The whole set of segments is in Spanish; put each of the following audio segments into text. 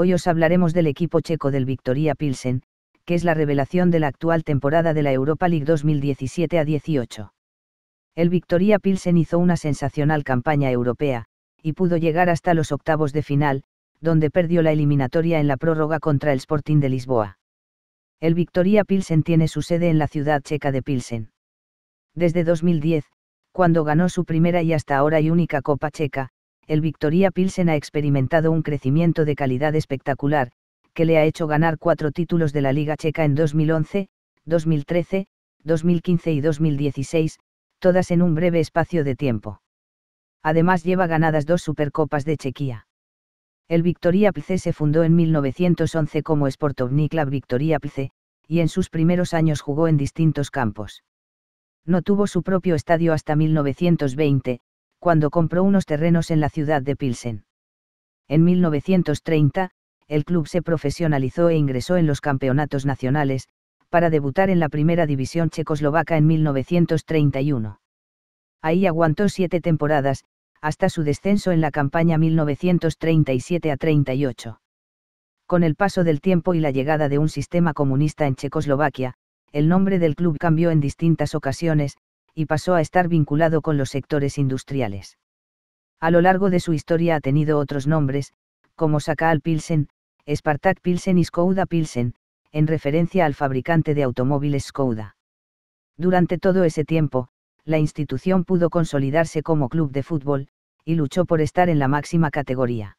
Hoy os hablaremos del equipo checo del Victoria Pilsen, que es la revelación de la actual temporada de la Europa League 2017 a 18. El Victoria Pilsen hizo una sensacional campaña europea, y pudo llegar hasta los octavos de final, donde perdió la eliminatoria en la prórroga contra el Sporting de Lisboa. El Victoria Pilsen tiene su sede en la ciudad checa de Pilsen. Desde 2010, cuando ganó su primera y hasta ahora y única Copa Checa, el Victoria Pilsen ha experimentado un crecimiento de calidad espectacular, que le ha hecho ganar cuatro títulos de la Liga Checa en 2011, 2013, 2015 y 2016, todas en un breve espacio de tiempo. Además lleva ganadas dos Supercopas de Chequia. El Victoria Plce se fundó en 1911 como Sportovny Club Victoria Plce, y en sus primeros años jugó en distintos campos. No tuvo su propio estadio hasta 1920, cuando compró unos terrenos en la ciudad de Pilsen. En 1930, el club se profesionalizó e ingresó en los campeonatos nacionales, para debutar en la primera división checoslovaca en 1931. Ahí aguantó siete temporadas, hasta su descenso en la campaña 1937 a 38. Con el paso del tiempo y la llegada de un sistema comunista en Checoslovaquia, el nombre del club cambió en distintas ocasiones, y pasó a estar vinculado con los sectores industriales. A lo largo de su historia ha tenido otros nombres, como Sakal Pilsen, Spartak Pilsen y Skouda Pilsen, en referencia al fabricante de automóviles Skoda. Durante todo ese tiempo, la institución pudo consolidarse como club de fútbol, y luchó por estar en la máxima categoría.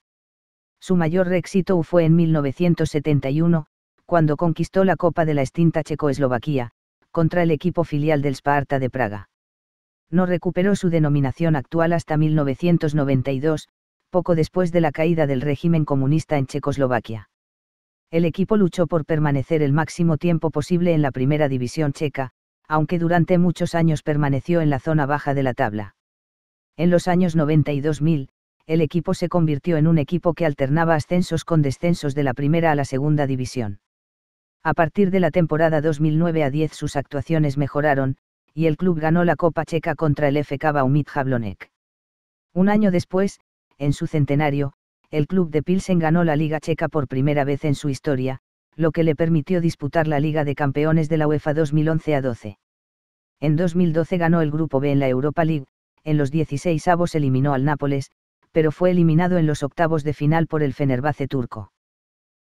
Su mayor éxito fue en 1971, cuando conquistó la Copa de la extinta Checoslovaquia, contra el equipo filial del Sparta de Praga. No recuperó su denominación actual hasta 1992, poco después de la caída del régimen comunista en Checoslovaquia. El equipo luchó por permanecer el máximo tiempo posible en la primera división checa, aunque durante muchos años permaneció en la zona baja de la tabla. En los años 92.000, el equipo se convirtió en un equipo que alternaba ascensos con descensos de la primera a la segunda división. A partir de la temporada 2009 a 10 sus actuaciones mejoraron, y el club ganó la Copa Checa contra el FK Baumit Jablonek. Un año después, en su centenario, el club de Pilsen ganó la Liga Checa por primera vez en su historia, lo que le permitió disputar la Liga de Campeones de la UEFA 2011 a 12. En 2012 ganó el Grupo B en la Europa League, en los 16 avos eliminó al Nápoles, pero fue eliminado en los octavos de final por el Fenerbahce turco.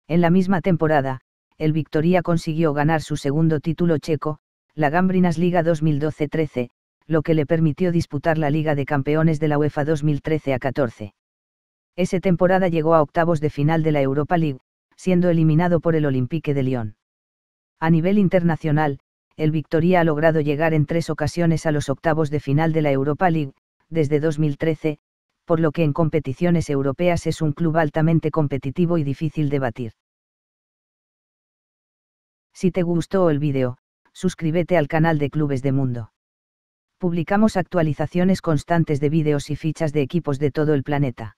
En la misma temporada, el Victoria consiguió ganar su segundo título checo, la Gambrinas Liga 2012-13, lo que le permitió disputar la Liga de Campeones de la UEFA 2013 a 14. Esa temporada llegó a octavos de final de la Europa League, siendo eliminado por el Olympique de Lyon. A nivel internacional, el Victoria ha logrado llegar en tres ocasiones a los octavos de final de la Europa League, desde 2013, por lo que en competiciones europeas es un club altamente competitivo y difícil de batir. Si te gustó el vídeo, suscríbete al canal de Clubes de Mundo. Publicamos actualizaciones constantes de vídeos y fichas de equipos de todo el planeta.